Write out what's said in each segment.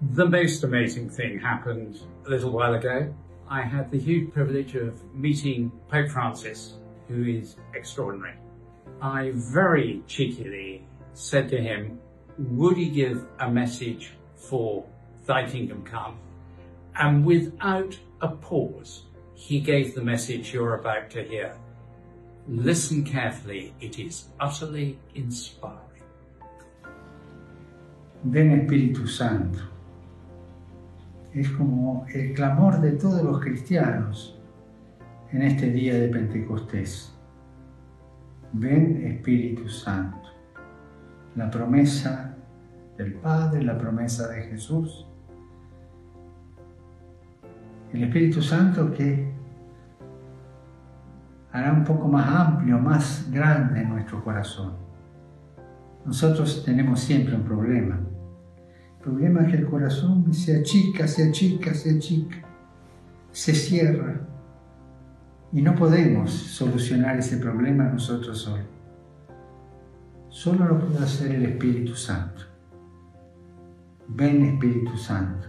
The most amazing thing happened a little while ago. I had the huge privilege of meeting Pope Francis, who is extraordinary. I very cheekily said to him, would he give a message for Thy Kingdom Come? And without a pause, he gave the message you're about to hear. Listen carefully, it is utterly inspiring. Ven Espíritu Santo. Es como el clamor de todos los cristianos en este día de Pentecostés. Ven Espíritu Santo. La promesa del Padre, la promesa de Jesús. El Espíritu Santo que hará un poco más amplio, más grande nuestro corazón. Nosotros tenemos siempre un problema. Problema es que el corazón se achica, se achica, se achica, se cierra. Y no podemos solucionar ese problema nosotros solos. Solo lo puede hacer el Espíritu Santo. Ven Espíritu Santo.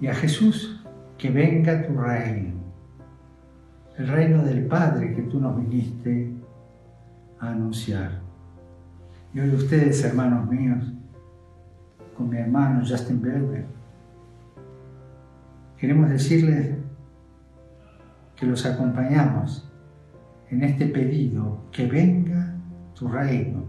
Y a Jesús, que venga tu reino. El reino del Padre que tú nos viniste a anunciar. Y hoy ustedes, hermanos míos, con mi hermano Justin Berber, queremos decirles que los acompañamos en este pedido, que venga tu reino